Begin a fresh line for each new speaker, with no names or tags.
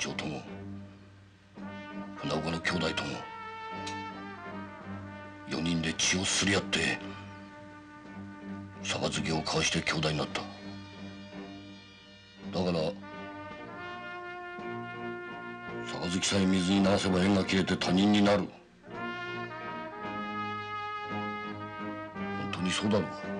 長とも船岡の兄弟とも4人で血をすり合って杯を交わして兄弟になった。だから杯さえ水に流せば縁が切れて他人になる。本当にそうだろう。